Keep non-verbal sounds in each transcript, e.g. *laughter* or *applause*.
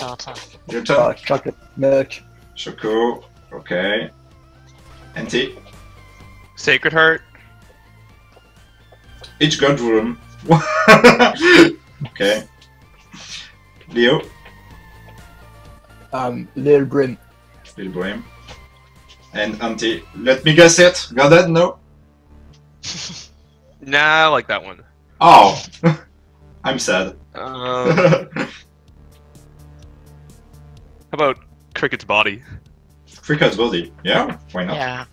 starter. Your turn. Ah, chocolate milk. Choco. Okay. NT. Sacred Heart. Each god room. *laughs* okay. Leo. Um, Lil Brim. Lil Brim. And Auntie. Let me guess it. Got that? No? *laughs* Nah, I like that one. Oh. *laughs* I'm sad. Um, how about Cricket's body? Cricket's body. Yeah, why not? Yeah.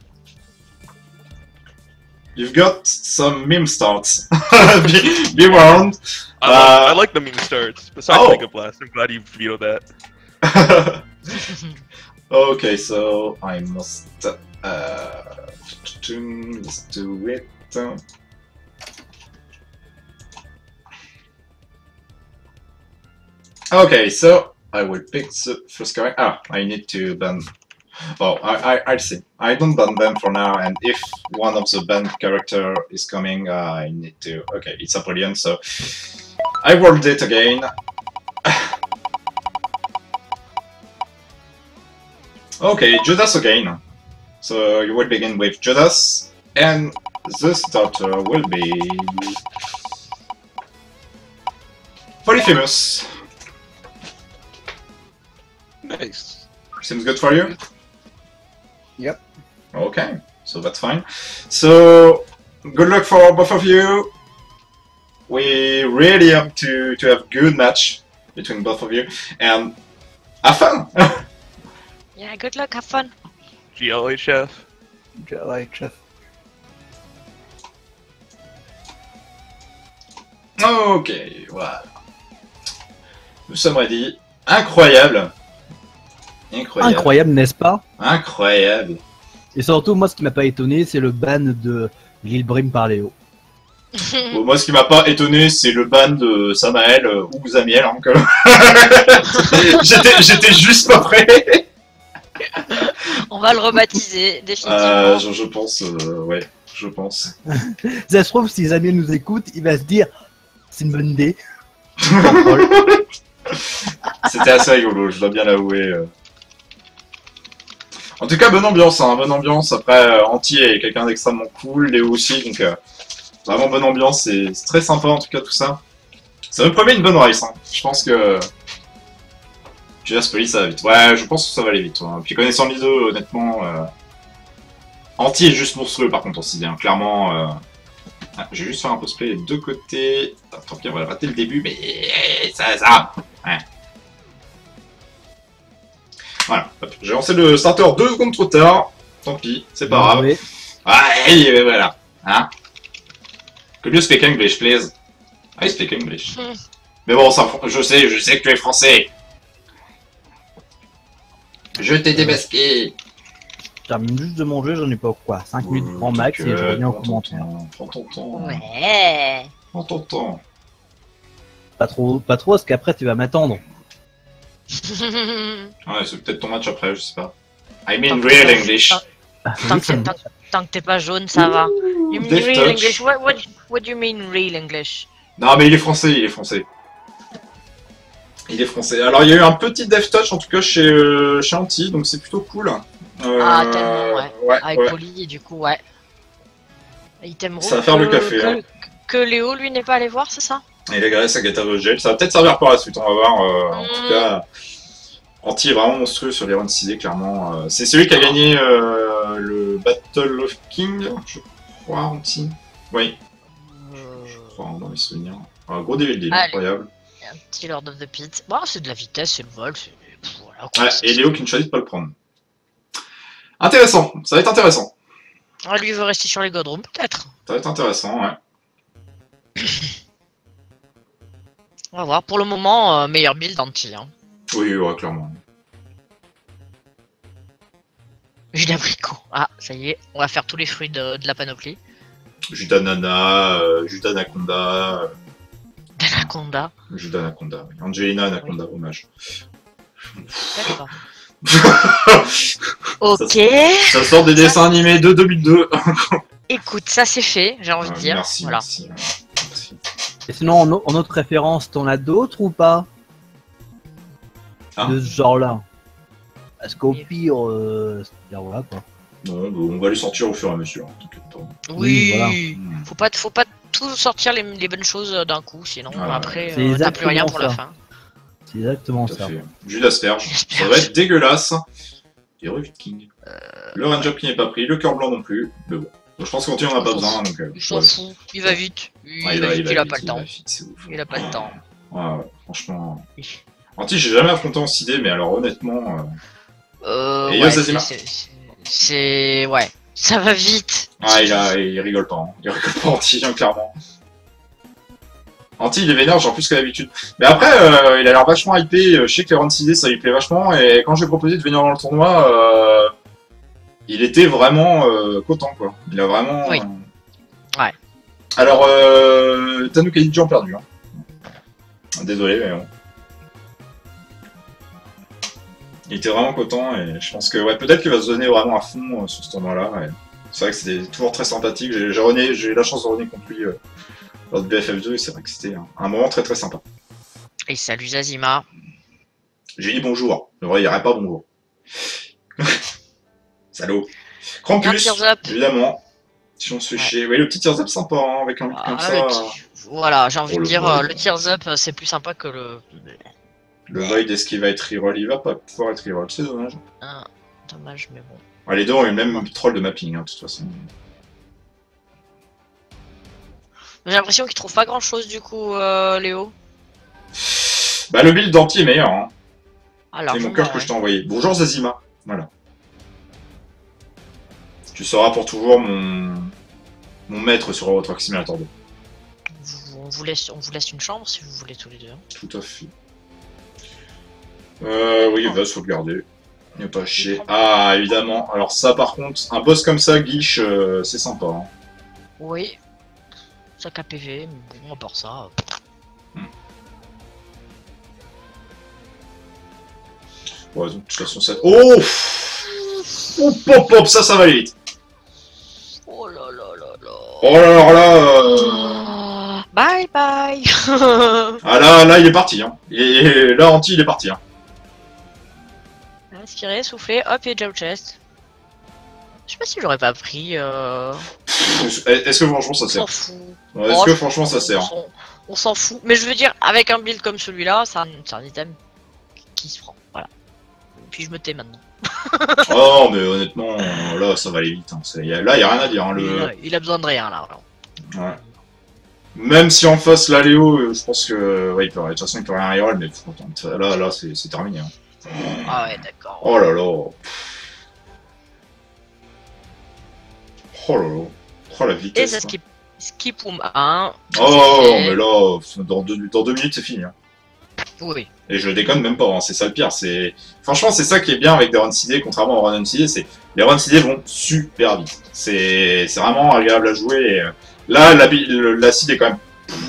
You've got some meme starts. *laughs* be, be warned. I, Uh, like, I like the meme starts. Besides oh. Mega Blast, I'm glad you vetoed that. *laughs* okay, so I must. Uh, let's do it. Okay, so I will pick the first character. Ah, I need to ban. Oh, I, I, I'll see. I don't ban them for now, and if one of the banned character is coming, uh, I need to. Okay, it's Apollyon, so I rolled it again. *sighs* Okay, Judas again. So you will begin with Judas, and the starter will be Polyphemus. Nice. Seems good for you? Yep. Okay, so that's fine. So good luck for both of you. We really hope to to have good match between both of you, and have fun. *laughs* Yeah, good luck, have fun. GLHF. Like, uh, Ok, voilà. Nous sommes ready. Incroyable. Incroyable. Incroyable, n'est-ce pas Incroyable. Et surtout, moi, ce qui m'a pas étonné, c'est le ban de Lil Brim par Léo. *laughs* Bon, moi, ce qui m'a pas étonné, c'est le ban de Samael euh, ou Zamiel. Hein, que- *laughs* J'étais juste pas prêt. On va le rebaptiser, définitivement. Euh, je, je pense, euh, ouais, je pense. *laughs* Ça se trouve, si Zamir nous écoute, il va se dire c'est une bonne idée. C'était assez rigolo, je dois bien l'avouer. En tout cas, bonne ambiance, hein, bonne ambiance. Après, euh, Anti est quelqu'un d'extrêmement cool, Léo aussi, donc euh, vraiment bonne ambiance, c'est très sympa en tout cas tout ça. Ça me promet une bonne race, hein. je pense que... Judas Police, ça va vite. Ouais, je pense que ça va aller vite. hein. Puis connaissant les deux, honnêtement... euh, Anti est juste monstrueux par contre aussi, hein. clairement... euh, ah, J'ai juste fait un cosplay des deux côtés. Tant pis, on va rater le début, mais ça, ça. Ouais. Voilà, hop, j'ai lancé le starter deux secondes trop tard. Tant pis, c'est pas grave. Ouais. Ah, voilà. Hein? Could you speak English, please I speak English. Hmm. Mais bon, ça, je sais, je sais que tu es français. Je t'ai démasqué. Je termine juste de manger, j'en ai pas quoi 5 minutes Euh, grand max et je reviens au commentaire. Prends ton temps. Ouais. Prends ton temps. Pas trop, pas trop, parce qu'après tu vas m'attendre. *laughs* Ouais, c'est peut-être ton match après, je sais pas. I mean Tant- real English. tant- Tant que, tant, tant que t'es pas jaune, ça va. You mean Death real touch. English? What, what, what do you mean real English? Non, mais il est français, il est français. Il est français. Alors, il y a eu un petit dev touch, en tout cas, chez, euh, chez Anti, donc c'est plutôt cool. Euh, Ah, tellement, ouais. ouais, Avec ouais. Poli, et du coup, ouais. Il t'aime Ça va faire le café, Que, hein. que Léo, lui, n'est pas allé voir, c'est ça? Et la graisse à Gata Gel, ça va peut-être servir par la suite, on va voir. euh, En tout Mm. cas, Anti est vraiment monstrueux sur les runs CD, clairement. euh, c'est celui qui a gagné euh, le Battle of King, je crois, Anti. Oui, je crois, dans mes souvenirs. Un gros DVD, incroyable. Un petit Lord of the Pit. Bon, c'est de la vitesse, c'est le vol, Voilà. Ouais, et Léo qui ne choisit de pas le prendre. Intéressant, ça va être intéressant. Ah, lui, il veut rester sur les Godrooms, peut-être. Ça va être intéressant, ouais. *laughs* On va voir. Pour le moment, euh, meilleur build anti. Hein. Oui, ouais, clairement. Jus d'abricot. Ah, ça y est, on va faire tous les fruits de, de la panoplie. Jus d'ananas, euh, jus d'anaconda, euh, D'anaconda. jus d'anaconda. Angelina Anaconda, hommage. D'accord. *laughs* Ok. Ça sort des dessins animés de 2002. Écoute, ça c'est fait, j'ai envie de Euh, dire. Merci, voilà. merci. merci. Et sinon, en, en autre référence, t'en as d'autres ou pas? Ah. de ce genre-là. Parce qu'au pire, euh, c'est-à-dire, voilà quoi. Non, bah, on va les sortir au fur et à mesure. t'inquiète pas. Oui, voilà. Faut pas, faut pas tout sortir les, les bonnes choses euh, d'un coup, sinon Ah après euh, t'as plus rien pour la fin. C'est exactement Tout ça. fait. Jus d'asperge. *laughs* Ça va être dégueulasse. Hero Viking. Euh, Le Ranger qui n'est pas pris, le cœur blanc non plus. Mais bon. Je pense qu'Anti on en a pas besoin. Donc, euh, Il s'en ouais. fout, il va vite. Il, Ouais, va vite, il a pas le temps. Il a pas le temps. Ouais, ouais, franchement. Anti, j'ai jamais affronté en CD, mais alors honnêtement. euh, Euh, Et ouais, c'est-. Ouais. Ça va vite. Ah, il, a... il rigole pas. hein. Il rigole pas Anti, hein, clairement. Anti, il est vénère, genre plus que d'habitude. Mais après, euh, il a l'air vachement hypé. Je sais que les runs CD, ça lui plaît vachement. Et quand j'ai proposé de venir dans le tournoi, euh, il était vraiment euh, content, quoi. Il a vraiment. Oui. euh, Ouais. Alors, euh, Tanuka Ninja ont perdu. Hein. Désolé, mais bon. Il était vraiment content et je pense que ouais, peut-être qu'il va se donner vraiment à fond euh, sur ce tournoi-là. et C'est vrai que c'était toujours très sympathique. J'ai j'ai rené- j'ai eu la chance de rené contre lui euh, lors de BFF2 et c'est vrai que c'était un, un moment très très sympa. Et salut Zazima. J'ai dit bonjour. Le vrai, il n'y aurait pas bonjour. *laughs* Salaud. Krampus, évidemment. Si on se fait Ouais. chier. Oui, le petit tears up sympa, hein, avec un beat comme Ah, ça. petit- Voilà, j'ai envie Oh, de dire, euh, le Tears Up, euh, c'est plus sympa que le. Le Void, est-ce qu'il va être reroll? Il va pas pouvoir être reroll, c'est dommage. Ah, dommage, mais bon. Ouais, les deux ont eu le même troll de mapping, hein, de toute façon. J'ai l'impression qu'il trouve pas grand chose du coup, euh, Léo. Bah, le build d'anti est meilleur, hein. C'est mon cœur que je t'ai envoyé. Bonjour Zazima. Voilà. Tu seras pour toujours mon, mon maître sur Truck Simulator 2. on, vous laisse, on vous laisse une chambre si vous voulez tous les deux. Tout à fait. Euh, oui, il va sauvegarder. Il n'y a pas chier. Ah, évidemment. Alors ça, par contre, un boss comme ça, Guiche, euh, c'est sympa. hein. Oui. Ça KPV, mais bon, à part ça. euh, Ouais, donc, de toute façon, ça... Oh Oh, pop, pop, ça, ça va aller vite. Oh là là là Ah, Bye bye. *laughs* Ah là, là, il est parti. Hein. Et là, Anti, il est parti. Hein. Inspirez, soufflez, hop, et au chest. Je sais pas si j'aurais pas pris. Euh... Est-ce que franchement, ça On sert? s'en fout. Est-ce Oh, que franchement, ça sert? On s'en- On fout. Mais je veux dire, avec un build comme celui-là, c'est un, c'est un item qui se prend. Voilà. Puis je me tais maintenant. *laughs* Oh, mais honnêtement, là, ça va aller vite. Hein. Y Là, il n'y a rien à dire. hein, Il, Le... a, il a besoin de rien là. Ouais. Même si en face, là, Léo, euh, je pense que. Ouais, il peut... de toute façon, il peut rien reroll, mais faut attendre. là, là c'est terminé. Hein. Ah ouais, d'accord. Oh là là. Oh là là. Oh la Et vitesse. ça quoi. skip, skip room 1. Oh, mais là, dans deux, dans deux minutes, c'est fini. Et je déconne même pas, hein, c'est ça le pire. C'est Franchement, c'est ça qui est bien avec des runs CD, contrairement aux runs CD, c'est les runs CD vont super vite. C'est c'est vraiment agréable à jouer. et, euh, Là, la, bi- le- la seed est quand même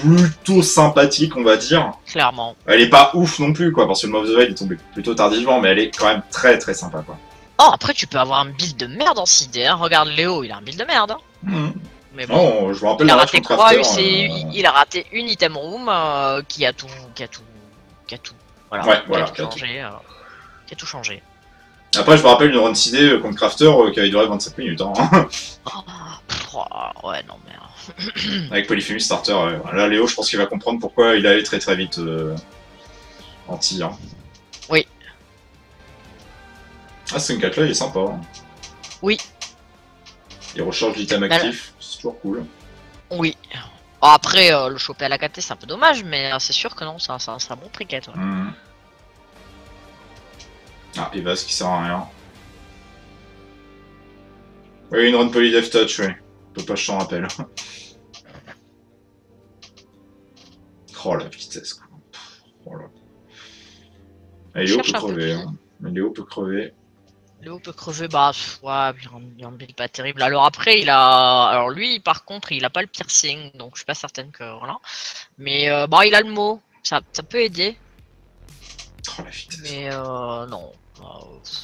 plutôt sympathique, on va dire. Clairement. Elle est pas ouf non plus, quoi, parce que le the Veil est tombé plutôt tardivement, mais elle est quand même très très sympa, quoi. Oh, après, tu peux avoir un build de merde en CD. Hein. Regarde Léo, il a un build de merde. hein. Mhm. Mais bon. Non, je me rappelle Il a raté quoi Crafter, euh, Il a raté une item room euh, qui a tout, qui a tout, qui a tout, voilà, Ouais, voilà, tout qui a tout. changé, euh, qui a tout changé. Après, je me rappelle une run CD euh, contre Crafter euh, qui avait duré 25 minutes, hein, *laughs* Oh, oh, ouais, non mais. euh, avec Polyphémus Starter. Là, Léo, je pense qu'il va comprendre pourquoi il allait très très vite euh, anti. Hein. Oui. Ah, ce Suncat là, il est sympa. hein. Oui. Il recharge l'item actif, c'est toujours cool. Oui. Bon, après, euh, le choper à la KT, c'est un peu dommage, mais euh, c'est sûr que non, c'est un, bon tricket. ouais. Mhm. Ah, Evas qui sert à rien. Oui, une run poly dev touch, oui. Topage s'en rappelle. *laughs* oh la vitesse, quoi. Oh là. Ah, Léo Cherche peut crever. Hein. Léo peut crever? Léo peut crever, bah, pff, ouais, un- build pas terrible. Alors après, il a. Alors lui, par contre, il a pas le piercing, donc je suis pas certaine que. Voilà. Mais euh, bon, il a le mot. Ça, ça peut aider, Oh la mais euh, non. Bah, pff.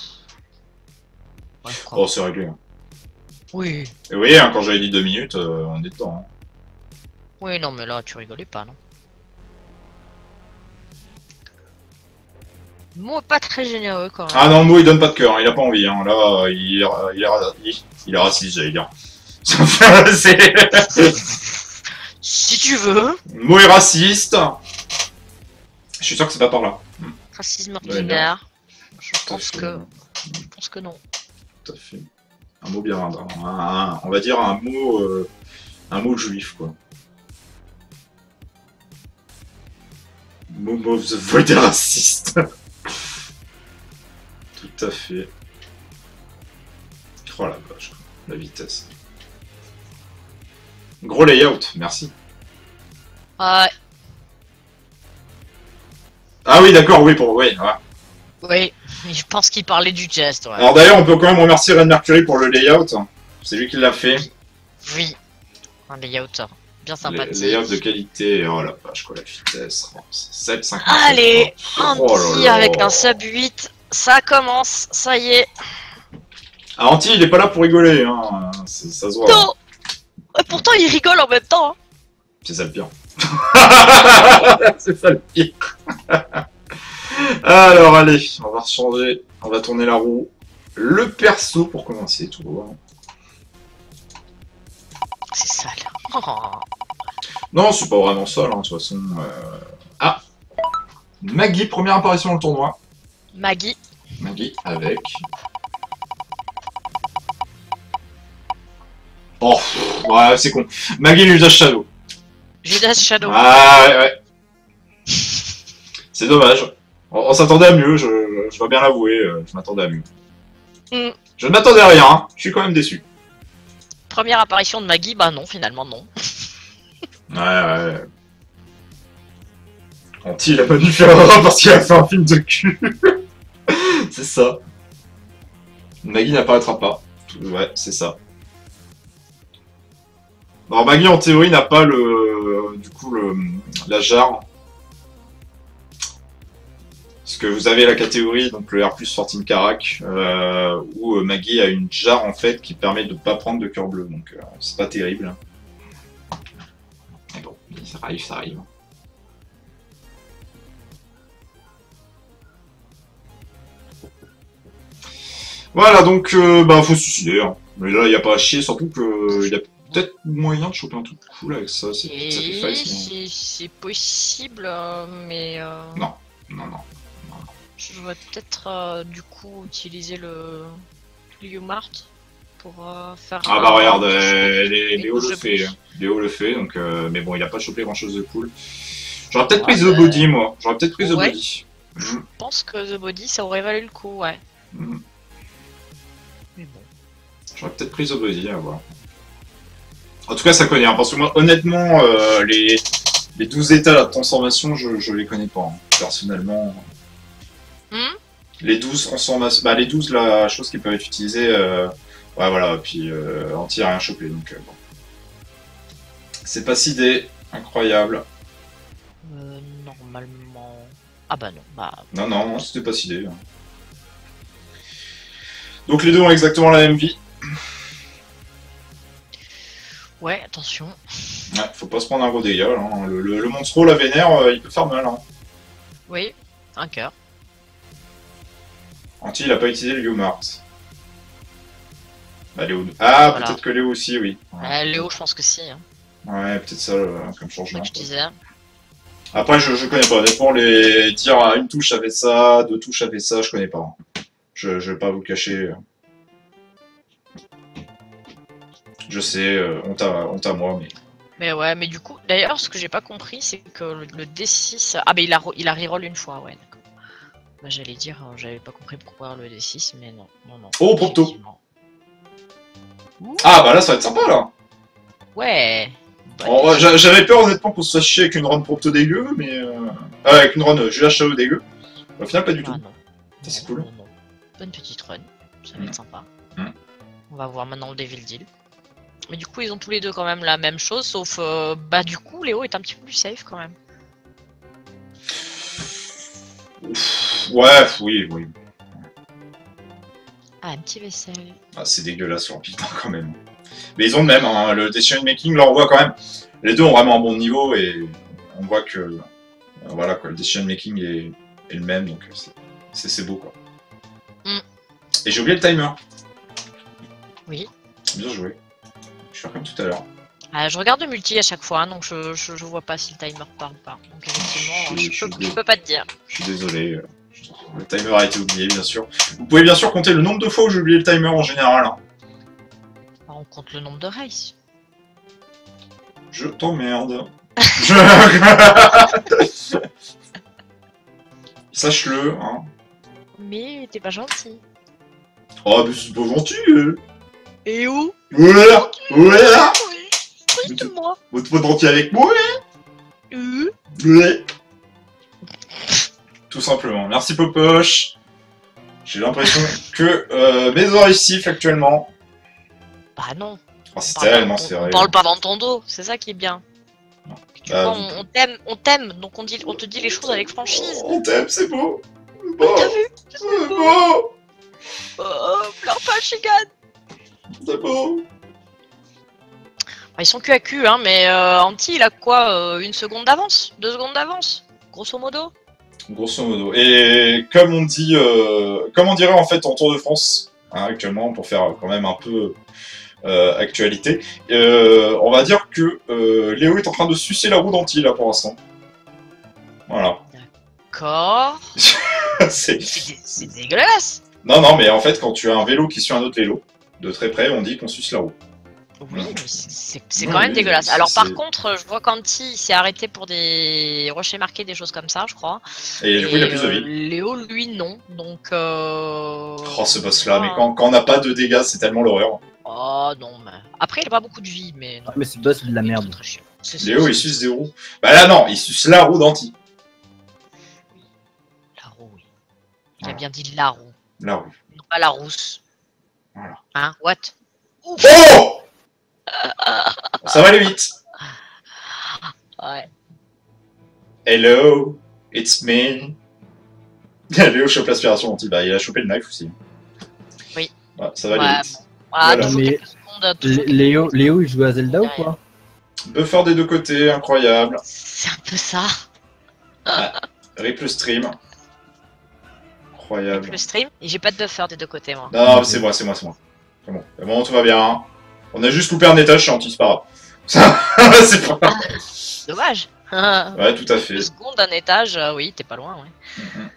Ouais, quoi. Oh, c'est réglé. hein. Oui. Et vous voyez, hein, quand j'avais dit deux minutes, euh, on est dedans. hein. Oui, non, mais là, tu rigolais pas, non Mo pas très généreux quand même. Ah non, Mo il donne pas de cœur, il a pas envie. Hein. Là, il est, il est, il, il est raciste, j'allais dire. Si tu veux. Mo est raciste. Je suis sûr que c'est pas par là. Racisme ordinaire. Je pense fait. que. Je pense que non. Tout à fait. Un mot bien, un- un- on va dire un mot, euh, un mot juif quoi. Mot of the void raciste. Tout à fait. Oh la vache, la vitesse. Gros layout, merci. Ouais. Ah oui, d'accord, oui, pour oui. ouais. Oui. Je pense qu'il parlait du geste, ouais. Alors d'ailleurs, on peut quand même remercier Red Mercury pour le layout. C'est lui qui l'a fait. Oui. Un layout hein. bien Le sympathique. layout de qualité. Oh la vache, quoi, la vitesse. Oh, 7, 5. Allez, un Oh petit là. avec un sub 8. Ça commence, ça y est. Ah, Anti, il est pas là pour rigoler, hein. C'est- Ça se voit. Non Et Pourtant, il rigole en même temps. hein. C'est ça le pire. *laughs* c'est ça le pire. Alors, allez, on va changer. On va tourner la roue. Le perso pour commencer, tout. C'est sale. Oh. Non, c'est pas vraiment ça, là, de toute façon. euh. Ah Maggie, première apparition dans le tournoi. Maggie. Maggie avec. Oh, pff, ouais, c'est con. Maggie l'usage Shadow. Judas Shadow. Ah, ouais, ouais. C'est dommage. On, on s'attendait à mieux, je, je dois bien l'avouer, euh, je m'attendais à mieux. Mm. Je ne m'attendais à rien, hein. je suis quand même déçu. Première apparition de Maggie, bah non, finalement non. Ouais, ouais. Anti, il a pas dû faire parce qu'il a fait un film de cul. *laughs* c'est ça. Maggie n'apparaîtra pas. Ouais, c'est ça. Alors Maggie, en théorie, n'a pas le... Du coup, le... La jarre. Parce que vous avez la catégorie, donc le R plus 14 Carac, euh, où euh, Maggie a une jarre, en fait, qui permet de pas prendre de cœur bleu. Donc, euh, c'est pas terrible. Mais bon, ça arrive, ça arrive. Voilà, donc, euh, bah, faut se suicider. hein. Mais là, il n'y a pas à chier, surtout que il y a peut-être moyen de choper un truc cool avec ça. C'est possible, euh, mais. euh, Non. Non, non. Je vais peut-être euh, du coup utiliser le Mart pour faire. Ah bah regarde, Léo le fait. hein. Léo le fait, donc, mais bon, il a pas chopé grand chose de cool. J'aurais peut-être Ouais, pris The bah- Body, moi. J'aurais peut-être pris The Ouais. Body. Mm, Je pense que The Body ça aurait valu le coup, ouais. mm. J'aurais peut-être pris Body, à voir. En tout cas, ça connaît, hein, parce que moi, honnêtement, euh, les, les 12 états de transformation, je, je les connais pas, hein, personnellement. Hmm les 12 transformations, bah, les 12 la chose qui peuvent être utilisées, euh, ouais, voilà, puis euh, anti a rien chopé, donc euh, bon. C'est pas si dé, incroyable. Euh, normalement. Ah bah non, bah. Non, non, non, c'était pas si dé. hein. Donc les deux ont exactement la même vie. Ouais, attention. Ouais, faut pas se prendre un gros dégât, hein. Le, le, le monstro, la vénère, euh, il peut faire mal, hein. Oui, un cœur. Anti, il a pas utilisé le Yomart. Bah, Léo... Ah, Voilà. peut-être que Léo aussi, oui. Ouais, Euh, Léo, je pense que si. Hein. Ouais, peut-être ça euh, comme changement. Après, je, je connais pas. Honnêtement, les tirs à une touche, ça fait ça, deux touches, ça fait ça, je connais pas. hein. Je, je vais pas vous cacher. Je sais, euh, honte, à, moi, mais. Mais ouais, mais du coup, d'ailleurs, ce que j'ai pas compris, c'est que le, le D6. Ah, bah il a, il a reroll une fois, ouais, d'accord. Bah, j'allais dire, euh, j'avais pas compris pourquoi le D6, mais non, non, non. Oh, Propto. effectivement. Ah, bah là, ça va être sympa, là. Ouais. Oh, J'avais peur, honnêtement, qu'on se fasse chier avec une run propto dégueu, mais. Euh... ah, avec une run euh, Julia Shadow dégueu. Au final, pas du ah, tout. Ça, c'est cool. non, non. Bonne petite run, ça va Mm. être sympa. Mm. On va voir maintenant le Devil Deal. Mais du coup, ils ont tous les deux quand même la même chose, sauf euh, bah du coup, Léo est un petit peu plus safe quand même. Ouais, oui, oui. Ah, un petit vaisselle. Ah, c'est dégueulasse leur putain quand même. Mais ils ont le même, hein, le decision making, là on voit quand même. Les deux ont vraiment un bon niveau et on voit que. euh, voilà quoi, le decision making est, est le même donc euh, c'est beau quoi. Mm. Et j'ai oublié le timer. Oui. Bien joué. Comme tout à l'heure. Ah, je regarde le multi à chaque fois, hein, donc je, je, je vois pas si le timer parle ou pas. Donc effectivement, Je- je, peux, peux pas te dire. Je suis désolé. euh, Le timer a été oublié, bien sûr. Vous pouvez bien sûr compter le nombre de fois où j'ai oublié le timer en général. hein. Bah, on compte le nombre de races. Je t'emmerde. Je... *laughs* *laughs* Sache-le, hein. Mais t'es pas gentil. Oh, mais c'est pas gentil. euh. Et où voilà. Oui, Strictement. Votre mot entier avec moi. Euh, Ouais. Tout simplement. Merci Popoche. J'ai l'impression *laughs* que euh, mes oreilles sifflent actuellement. Bah non. Oh, c'est tellement on- serré. On parle pas dans ton dos, c'est ça qui est bien. Tu Bah, vois, vous- on, on t'aime, on t'aime, donc on, dit, on te dit les choses avec franchise. On t'aime, c'est beau. C'est beau. T'as vu C'est beau. Oh, pleure pas, Shigan C'est beau. Bah, Ils sont cul à cul, hein, mais euh, Anti, il a quoi euh, Une seconde d'avance? Deux secondes d'avance Grosso modo? Grosso modo. Et comme on dit, euh, comme on dirait en fait en Tour de France hein, actuellement, pour faire quand même un peu euh, actualité, on va dire que Léo est en train de sucer la roue d'Anti là pour l'instant. Voilà. D'accord. *laughs* C'est dégueulasse non, non, mais en fait, quand tu as un vélo qui suit un autre vélo, de très près, on dit qu'on suce la roue. Oui, mais c'est- Ouais, quand même dégueulasse. Alors par contre, je vois qu'Anti s'est arrêté pour des rochers marqués, des choses comme ça, je crois. Et du coup, il a plus de euh, vie. Léo, lui, non. Donc. Euh... Oh, ce boss-là, mais ah. quand, quand on n'a pas de dégâts, c'est tellement l'horreur. Oh non, mais. Après, il a pas beaucoup de vie, mais. Non. Ah, mais ce boss, c'est de la merde. très, très Léo, il suce des roues. Bah là, non, il suce la roue d'Anti. La roue, oui. Il a Voilà. bien dit la roue, La roue. non pas la rousse. Voilà. Hein What? Oh *laughs* Ça va aller vite. Ouais. Hello, it's me. Léo chope l'aspiration anti. Bah, il a chopé le knife aussi. Oui. Ouais, ça va Ouais, aller vite. Voilà, Voilà. toujours Mais- quelques secondes. toujours Lé- Léo, Léo, il joue à Zelda ou Ouais. quoi? Buffer des deux côtés, incroyable. C'est un peu ça. Rip le stream. Incroyable. Le stream. J'ai pas de buffer des deux côtés, moi. Non, non, c'est moi, c'est moi, c'est moi. C'est bon. C'est bon, tout va bien. On a juste loupé un étage chez Anti, c'est pas grave. *laughs* c'est pas grave. Dommage. *laughs* Ouais, tout à fait. Deux secondes d'un étage, euh, oui, t'es pas loin, ouais. Mhm.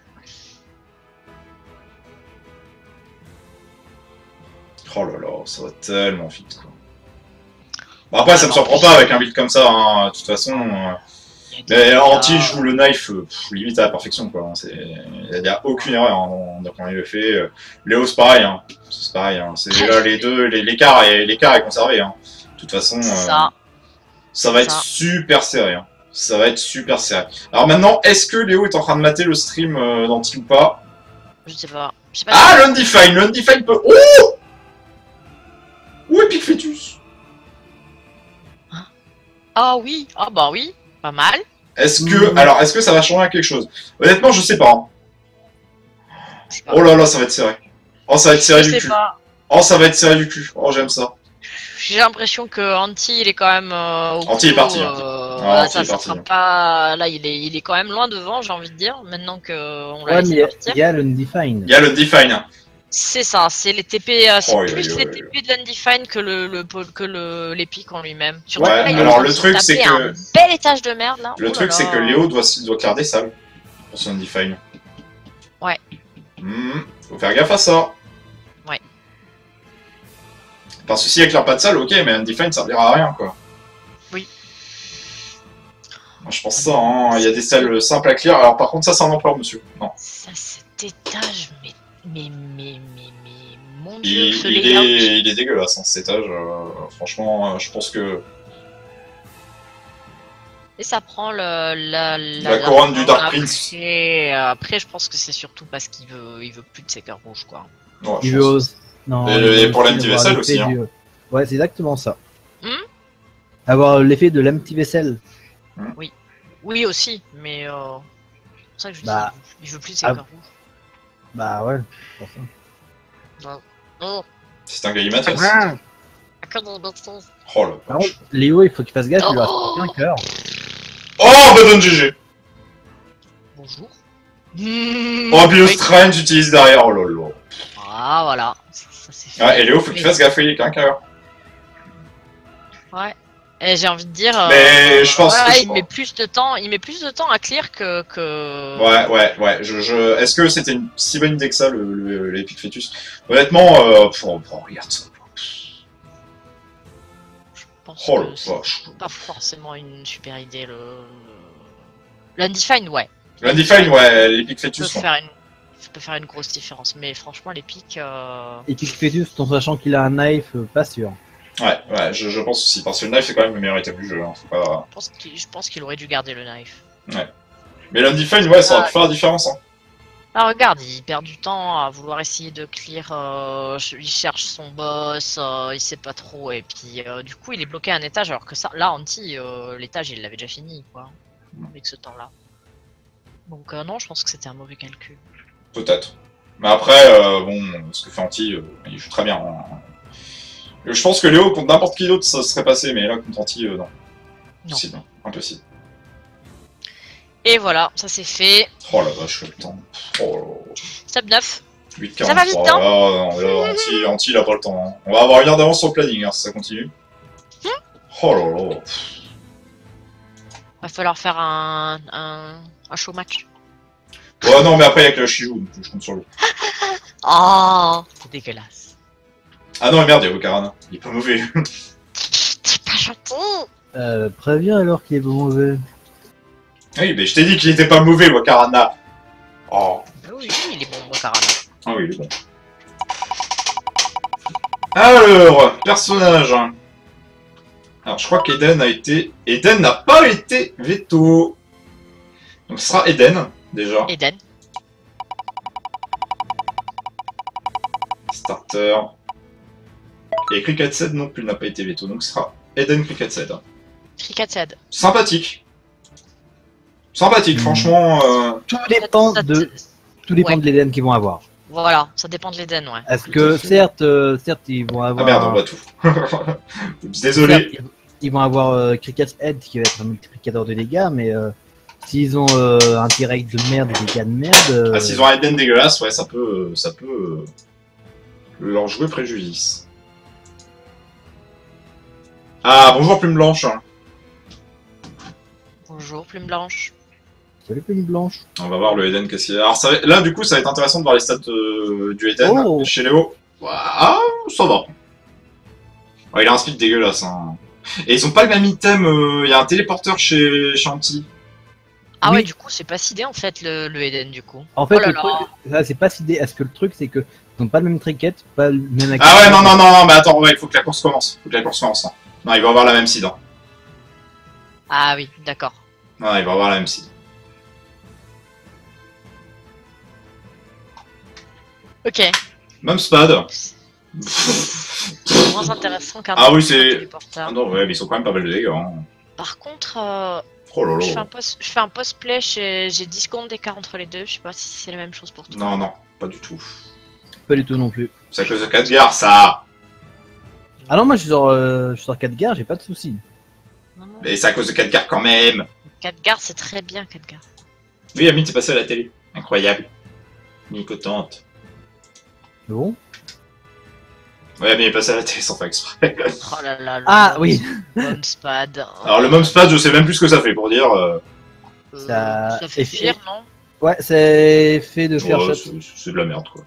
Oh là là, ça va tellement vite quoi. Bon après ça me surprend pas avec un build comme ça, hein. de toute façon. euh, Mais. Anti joue le knife euh, pff, limite à la perfection quoi. C'est- Il n'y a aucune erreur hein, comment il le fait. Euh, Léo c'est pareil, hein. c'est pareil. Hein. C'est là les deux, les- l'écart est, est conservé. Hein. De toute façon, euh, ça. ça va être Ça. super serré. Hein. Ça va être super serré. Alors maintenant, est-ce que Léo est en train de mater le stream euh, d'Anti ou pas? Je sais pas. Je sais pas Ah, l'Undefine, l'Undefine peut... Oh Où Epic Fetus Ah oui, ah bah oui, pas mal. Est-ce que... Mhm. Alors, est-ce que ça va changer à quelque chose? Honnêtement, je sais pas. hein. Je sais pas. Oh là là, ça va être serré. Oh, ça va être serré je du sais cul. pas. Oh, ça va être serré du cul. Oh, j'aime ça. J'ai l'impression que Anti, il est quand même. Euh, au Anti est parti, hein. euh, Ah, voilà, Anti ça, est ça parti, sera hein. pas. Là, il est, il est quand même loin devant, j'ai envie de dire. Maintenant que on l'a Ouais, laissé mais partir. il y a l'Undefine. Il y a l'Undefine. C'est ça, c'est les TP, euh, c'est Oh, plus les TP de l'Undefine que le, que le l'Epic en lui-même. Ouais, alors en le truc, c'est que- un bel étage de merde là. Le truc, c'est que Léo doit, doit clair des salles pour son Undefined. Ouais. Hmm, faut faire gaffe à ça. Ouais. Parce que s'il éclaire pas de salle, ok, mais Undefined ça servira à rien, quoi. Oui. Moi, je pense ça, hein. il y a des salles simples à clear. Alors par contre, ça, c'est un empereur, monsieur. Non. Ça, cet étage, mais. Mais, mais, mais, mais. Mon dieu, Il, ce il layout. est, il est dégueulasse, hein, cet étage. euh, franchement, euh, je pense que Et ça prend le, la, La couronne du Dark après, Prince. Après, je pense que c'est surtout parce qu'il veut, il veut plus de ses cœurs rouges, quoi. Ouais, je Il pense. veut os- Non, Et il pour l'empty vaisselle aussi, hein. du- Ouais, c'est exactement ça. Hmm? Avoir l'effet de l'empty vaisselle. Oui, aussi, mais euh, c'est pour ça que je dis, Bah. il veut plus de ses Ah. cœurs rouges. Bah ouais, c'est pour ça. Non, C'est un galimatos. Ah. bêtises. Oh la Par vache. contre, Léo, il faut qu'il fasse gaffe, il lui reste Oh. aucun cœur. Oh, Badon GG Bonjour. Oh, puis le oui. Strange utilise derrière, oh lolo. Ah, voilà. Ça, ça, c'est fait. Ah, et Léo, faut que tu fasses gaffe, il quelqu'un qui a- Ouais. Et j'ai envie de dire. euh, Mais je pense ouais, que je- il met plus de temps. Il met plus de temps à clear que. que... Ouais, ouais, ouais. Je, je... Est-ce que c'était une si bonne idée que ça, le, le, l'Epic Fetus Honnêtement, euh... pff, oh, oh, regarde ça. Je pense Oh que c'est pas forcément une super idée le. L'Undefined, ouais. L'Undefined, ouais, l'Epic Ça peut Fetus. faire une. Ça peut faire une grosse différence, mais franchement, les pics. Euh... Epic Fetus, tout en sachant qu'il a un knife, euh, pas sûr. Ouais, ouais, je, je pense aussi. Parce que le knife, c'est quand même le meilleur item du jeu. Hein. Pas... Je pense qu'il je pense qu'il aurait dû garder le knife. Mais l'Undefined, ouais, ça aurait pu faire la différence. Hein. Ah regarde, il perd du temps à vouloir essayer de clear, euh, il cherche son boss, euh, il sait pas trop, et puis euh, du coup il est bloqué à un étage, alors que ça, là Anti, euh, l'étage il l'avait déjà fini, quoi, avec ce temps-là. Donc non, je pense que c'était un mauvais calcul. Peut-être. Mais après, bon, ce que fait Anti, il joue très bien. hein. Je pense que Léo, contre n'importe qui d'autre, ça serait passé, mais là, contre Anti, euh, non. Non. Impossible. Impossible. Et voilà, ça c'est fait. Oh la vache, le temps. Oh Step 9. 8 Ça va vite, hein Ah, non, là, Anti, Anti, il a pas le temps. hein. On va avoir une heure d'avance sur le planning, hein, si ça continue. Hein Oh là là. Va falloir faire un, un, un show match. Ouais, non, mais après, il y a que le Shiju, donc je compte sur lui. *laughs* Oh, c'est dégueulasse. Ah non, merde, il y a. Il est pas mauvais. C'est pas gentil. Euh, préviens alors qu'il est pas mauvais. oui, mais je t'ai dit qu'il était pas mauvais, Okarana. Oh. Ah Oui, il est bon, Mokarana. Ah oui, il est bon. Alors, personnage. Alors, je crois qu'Eden a été... Eden n'a pas été veto. Donc, ce sera Eden, déjà. Eden. Starter. Et Cricket 7 non plus n'a pas été veto. Donc, ce sera Eden Cricket 7. Cricket Sad. Sympathique. Sympathique, Hmm. franchement. euh, Tout dépend de, tout dépend Ouais. de l'Eden qu'ils vont avoir. Voilà, ça dépend de l'Eden, ouais. Est-ce que certes, euh, certes ils vont Ah avoir. merde, on voit tout. *laughs* Désolé. certes, ils- vont avoir euh, Cricket Head qui va être un multiplicateur de dégâts, mais euh, s'ils ont euh, un direct de merde des dégâts de merde. euh, Ah, s'ils ont un Eden dégueulasse, ouais, ça peut, ça peut euh, leur jouer préjudice. Ah, bonjour Plume Blanche. Bonjour, Plume Blanche. Salut Plume Blanche. On va voir le Eden qu'est-ce qu'il y a. Alors ça va- là, du coup, ça va être intéressant de voir les stats euh, du Eden Oh. chez Léo. Ah, ça va. Ouais, il a un speed dégueulasse. Hein. Et ils ont pas le même item. euh, Il y a un téléporteur chez Shanti. Ah Oui. ouais, du coup, c'est pas si dé en fait le, le Eden du coup. En fait, Oh là le là. truc, ça, c'est pas si dé. Est-ce que le truc, c'est que ils ont pas le même trinket, pas le même. Ah ouais, non, non, non, non, mais attends, ouais, il faut que la course commence. Il faut que la course commence. hein. Non, il va avoir la même hein. Ah oui, d'accord. Non, il va avoir la même seed. Ok. Même Spad. C'est moins intéressant qu'un Ah oui, c'est-. Ah non, ouais, mais ils sont quand même pas mal de dégâts. Hein. Par contre, euh, Oh là je fais là. un post, je fais un post play, j'ai j'ai 10 secondes d'écart entre les deux. Je sais pas si c'est la même chose pour toi. Non, non, pas du tout. Pas du tout non plus. C'est à cause de Khadgar, ça. Ah non, moi je suis sur, euh, je suis sur 4 gares, j'ai pas de soucis. Non, non. Mais c'est à cause de Khadgar quand même. Khadgar, c'est très bien Khadgar. Oui, Amine, t'es passé à la télé. Incroyable. Nicotante. Bon. Ouais, mais il est passé à la télé sans faire exprès. Oh là là. le Ah mom- oui. Momspad. Alors, le Momspad, je sais même plus ce que ça fait pour dire. euh, Euh, Ça- ça fait fuir, non? Ouais, c'est fait de faire c'est c'est de la merde, quoi.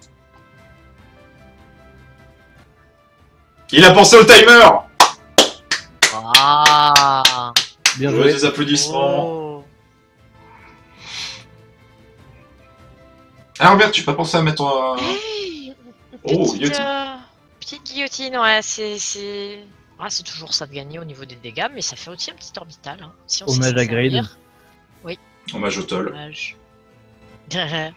Il a pensé au timer Ah Bien joué. des applaudissements. Oh. Ah, Robert, tu peux pas penser à mettre un... Hey, une Oh, guillotine. euh, petite guillotine, ouais, c'est. c'est- Ah, c'est toujours ça de gagner au niveau des dégâts, mais ça fait aussi un petit orbital. Hein, si on Hommage à Grid. servir. Hommage au toll. Hommage. *laughs*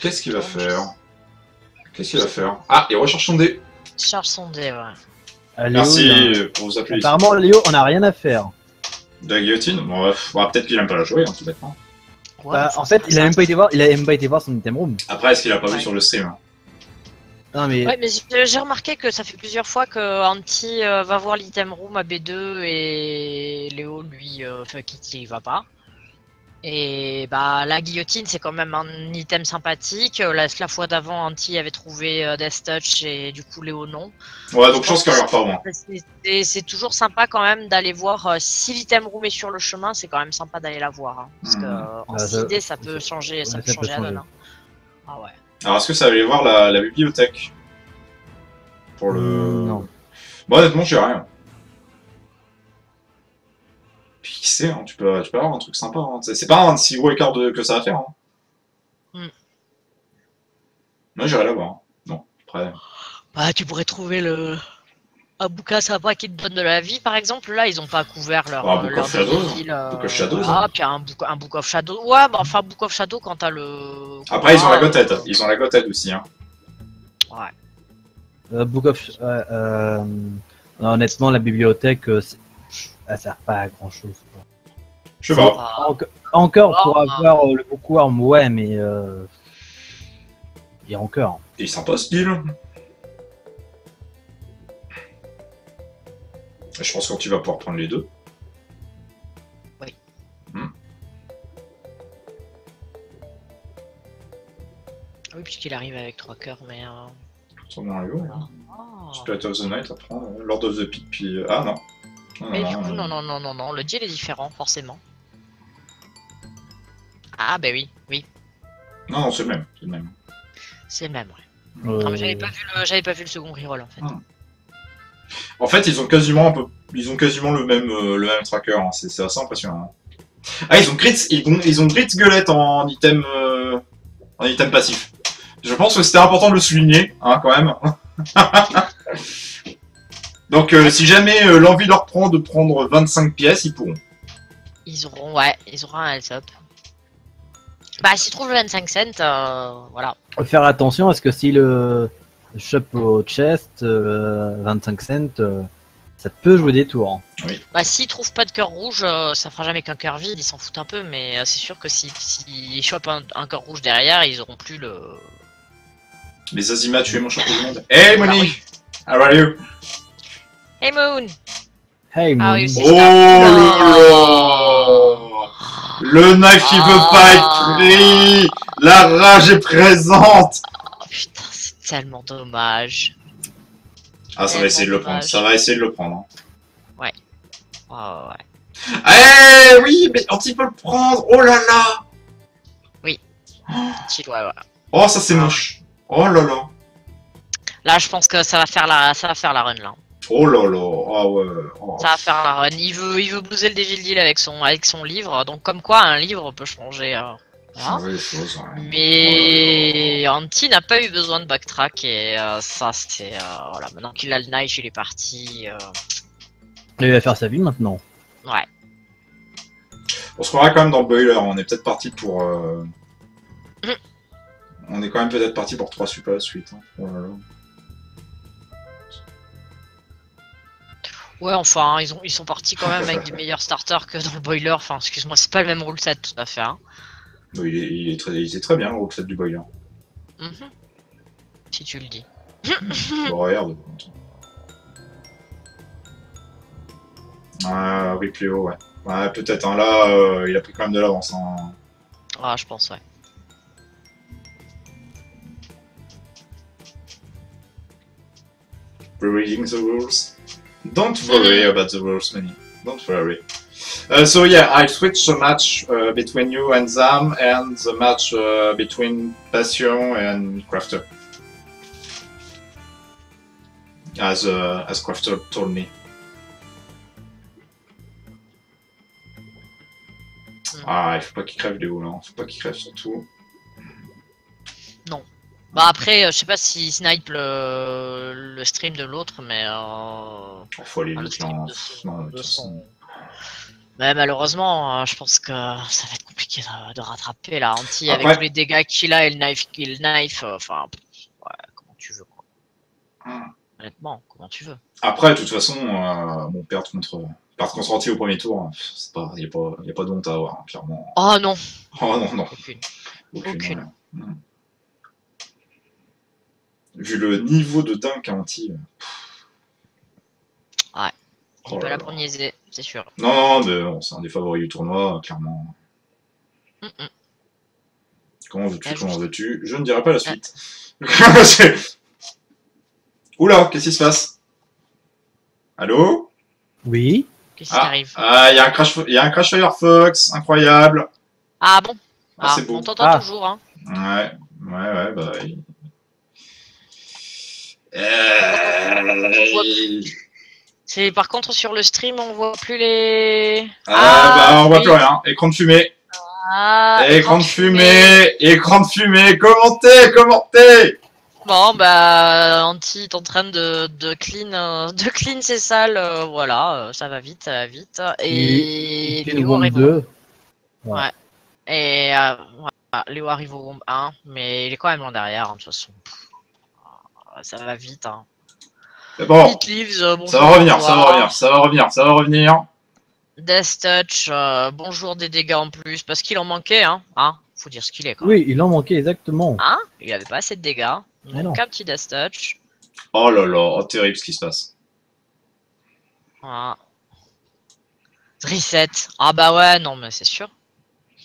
Qu'est-ce qu'il va faire Qu'est-ce qu'il va faire Ah, il recherche son dé. Charge son dé, ouais. Léo, Merci pour vos applaudissements. Apparemment, Léo, on a rien à faire. De la guillotine Bon, ouais, peut-être qu'il aime pas la jouer, hein, tout bêtement. Ouais, Bah, en fait, il a même pas été voir, il a même pas été voir son item room. Après, est-ce qu'il a pas vu sur le stream hein Non, mais Ouais, mais j'ai remarqué que ça fait plusieurs fois que Anti euh, va voir l'item room à B2 et Léo, lui, euh, fuck it, il y va pas. Et bah la guillotine c'est quand même un item sympathique. Euh, La, la fois d'avant Anti avait trouvé euh, Death Touch et du coup Léo non. Ouais, donc je pense qu'il regarde pas moi. C'est- toujours sympa quand même d'aller voir euh, si l'item room est sur le chemin, c'est quand même sympa d'aller la voir. hein, parce que Mhm. euh, en Ah, ça- 6D ça peut changer, ça peut changer la donne. hein. Ah ouais. Alors, est-ce que ça va aller voir la, la bibliothèque Pour le. Non. Bon, honnêtement, j'ai rien. Qui sait, hein, tu, peux, tu peux avoir un truc sympa. hein. C'est pas un si gros écart de, que ça va faire. Hein. Hmm. Moi, j'irai la voir. hein. Non, après. Bah, tu pourrais trouver le. Un bouquin sympa qui te donne de la vie, par exemple. Là, ils ont pas couvert leur. Ah, euh, Book leur of Shadows. difficile, euh, Book of Shadows, Ah, puis un book, un book of Shadow. Ouais, bah, enfin, Book of Shadow quand t'as le. Après, ils ont la gotette. euh, Ils ont la gotette aussi. Hein. Ouais. euh, Book of. euh, non, honnêtement, la bibliothèque, elle sert pas à grand chose. Je sais pas. Ah, Enco- Encore pour Ah. avoir euh, le bookworm, ouais, mais. Euh... Et encore. Il est sympa ce deal. Je pense que tu vas pouvoir prendre les deux. Oui, puisqu'il arrive avec trois cœurs, mais. euh, lieu. voilà. Ah. Spirit of the Night à prendre. Lord of the Pit, puis. Ah non. Non, Mais non, du coup, non. non, non, non, non, non, le deal est différent, forcément. Ah, bah oui, oui, Non, non, c'est le même. C'est le même. c'est le même, ouais. Euh, Non, mais j'avais pas, vu le- j'avais pas vu le second reroll en fait. Ah. En fait, ils ont quasiment un peu, ils ont quasiment le même, euh, le même tracker. hein. C'est, c'est assez impressionnant. hein. Ah, ils ont Grits, ils ont, ils ont Grits Gueulette en item, euh, en item passif. Je pense que c'était important de le souligner, hein, quand même. *laughs* Donc, euh, si jamais euh, l'envie leur prend de prendre 25 pièces, ils pourront. Ils auront, ouais, ils auront un heads up. Bah, s'ils trouvent le 25 cents, euh, voilà. Faire attention parce que si le chope au chest, euh, 25 cents, euh, ça peut jouer des tours. Bah, s'ils trouvent pas de cœur rouge, euh, ça fera jamais qu'un cœur vide, ils s'en foutent un peu, mais euh, c'est sûr que s'ils si, chopent un, un cœur rouge derrière, ils auront plus le. Les Azima, tu es mon champion du monde. Hey, Ah Moni! oui. How are you? Hey Moon! Hey, Ah oui, c'est Oh ça. là Le knife, il veut pas être pris! La rage est présente! Oh putain, c'est tellement dommage. Ah, ça va essayer de le prendre. Ça va essayer de le prendre. hein. Oh, ouais. Eh oui, mais Anti peut le prendre! Oh là là! Petit, ouais, ouais. Oh, ça c'est moche. Oh là là. Là, je pense que ça va faire la, ça va faire la run là. Oh là là. Ah ouais. Oh. Ça va faire la run. Il veut, il veut blouser le Devil Deal avec son, avec son livre. Donc, comme quoi, un livre peut changer. euh, voilà. Changer les choses, ouais. Mais Anti n'a pas eu besoin de backtrack et euh, ça, c'est euh, voilà. Maintenant qu'il a le knife, il est parti. euh, Il va faire sa vie maintenant. ouais. On se croirait quand même dans le boiler. On est peut-être parti pour. euh, Mm. On est quand même peut-être parti pour 3 super suite. Hein. Oh là là. Ouais, enfin, ils ont, ils sont partis quand même avec des meilleurs starters que dans le boiler. Enfin, excuse-moi, c'est pas le même rule set tout à fait. Hein. Bon, il, est, il, est très, il est très bien le roleset du boiler. Mhm. Si tu le dis. *laughs* Bon, regarde. Ah oui, Cléo, ouais. Ouais, peut-être. Hein, là, euh, il a pris quand même de l'avance. Hein. Ah, je pense, ouais. reading the rules. Don't worry about the rules, Manny. Don't worry. Uh, so yeah, I switched the match uh, between you and Zam, and the match uh, between Passion and Crafter. As uh, as Crafter told me. Ah, il faut pas qu'il crève Léo là, faut pas qu'il crève surtout. Bah après, euh, je sais pas si snipe le, le stream de l'autre, mais euh, Il faut aller le stream de son- de son- mais malheureusement, euh, je pense que ça va être compliqué de, de rattraper la anti avec tous les dégâts qu'il a et le knife, le knife. euh, Enfin, ouais, comment tu veux quoi. Hmm. Honnêtement, comment tu veux. Après, de toute façon, euh, bon, perdre contre, perdre contre Anti au premier tour, hein, c'est pas, y a pas, y a pas de honte à avoir, hein, clairement. Oh non, Oh non, non. aucune. Aucune. Aucune. ouais. Vu le niveau de dunk anti. Ouais. Oh Il est pas là pour niaiser, c'est sûr. Non, non, mais bon, c'est un des favoris du tournoi, clairement. Mm, mm. Comment veux-tu, Ah, comment veux-tu? Je ne dirai pas la suite. C'est- *laughs* Oula, qu'est-ce qui se passe? Allô? Oui. Qu'est-ce qui arrive? Ah, il y a un crash, il y a un crash Firefox, incroyable. Ah bon? Ah, Ah, c'est beau. on t'entend Ah. toujours, hein. Ouais, ouais, ouais, bah. il- Euh, C'est par contre sur le stream on voit plus les. Ah, bah, on voit oui. plus rien. Écran de fumée. Ah, écran de fumée. Écran de fumée. Commentez, commentez. Bon bah Anti est en train de, de clean euh, de clean ses salles, euh, voilà, ça va vite, ça va vite. Et Et Léo arrive au- 2. Et euh, Léo arrive au round 1, mais il est quand même loin derrière, hein, de toute façon. Ah, Ça va vite. Hein. Mais bon, Leaves, euh, bonjour. ça va revenir, ça va revenir, ça va revenir, ça va revenir. Death Touch, euh, bonjour des dégâts en plus, parce qu'il en manquait, hein. hein faut dire ce qu'il est, quoi. Oui, il en manquait exactement. Hein il avait pas assez de dégâts. Mais non. Donc un petit Death Touch. Oh là là, oh, terrible ce qui se passe. Voilà. Reset. Ah bah ouais, non, mais c'est sûr.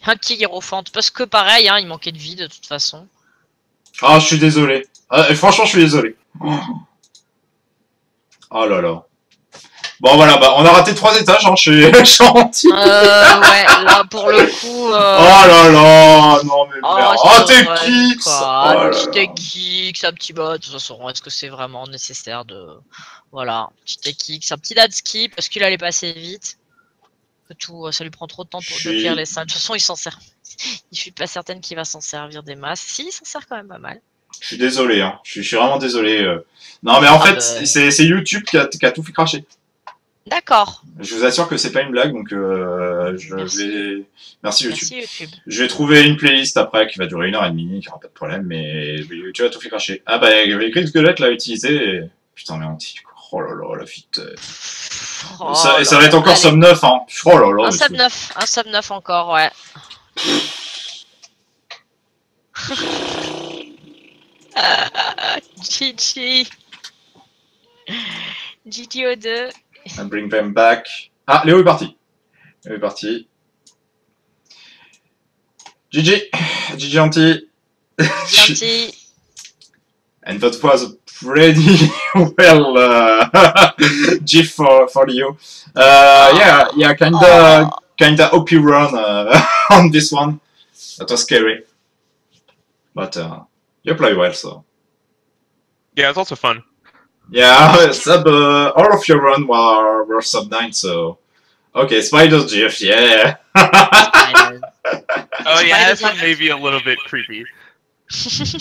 Un petit Hierophant, parce que pareil, hein, il manquait de vie de toute façon. Ah, je suis désolé. Ah, franchement, je suis désolé. Oh. Oh là là. Bon voilà, bah on a raté trois étages, hein, chez *laughs* gentil. Euh, ouais, là pour le coup. Oh Euh... là là, non mais Oh, merde. Oh tes kicks. Oh petit kicks, un petit bot, de toute façon, est-ce que c'est vraiment nécessaire de. Voilà, petit kicks, un petit ski parce qu'il allait passer vite. Que tout, euh, ça lui prend trop de temps pour de les salles. De toute façon, il s'en sert. *laughs* Je suis pas certaine qu'il va s'en servir des masses. Si, il s'en sert quand même pas mal. Je suis désolé, hein. je, suis, je suis vraiment désolé. euh. Non mais en Ah fait, bah. c'est c'est YouTube qui a, qui a tout fait cracher. D'accord. Je vous assure que c'est pas une blague, donc euh, je Merci. vais... Merci YouTube. Merci YouTube. Je vais trouver une playlist après qui va durer une heure et demie, qui aura pas de problème, mais YouTube a tout fait cracher. Ah bah, il y avait écrit Squelette l'a utilisé, et... Putain, mais anti. Oh là là, la fit. euh. Oh ça, et là ça va être là. encore Allez, sub 9, hein. Oh là là. Un mais sub c'est- 9, un sub 9 encore, ouais. *laughs* GG. GG au 2. And bring them back. Ah, Léo est parti. Léo est parti. GG. GG anti. Gentil. *laughs* And that was pretty *laughs* well uh, *laughs* GIF for, for Leo. Uh, yeah, yeah, kinda, Oh. kinda OP run uh, on this one. That was scary. But uh, you play well, so. Yeah, it's also fun. Yeah, *laughs* sub, uh, all of your run were, were sub 9, so. Okay, Spider's GIF, yeah. Oh yeah, this one Damage. may be a little bit creepy. *laughs*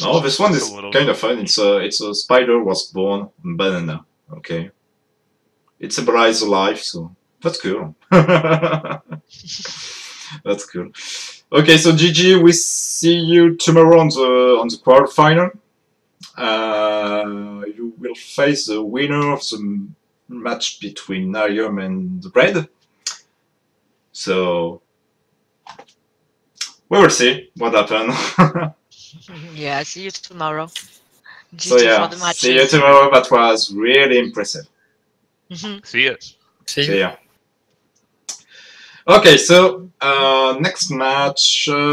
No, this one is kind of fun. It's a, it's a spider was born in banana. Okay. It symbolizes life, so that's cool. *laughs* that's cool. Okay, so GG, we see you tomorrow on the on the quarterfinal. Uh, you will face the winner of the match between Narium and Red. So we will see what happens. *laughs* yeah, see you tomorrow. GG So yeah, for the see you tomorrow. That was really impressive. Mhm. See you. See So yeah. Okay, so uh, next match. Uh,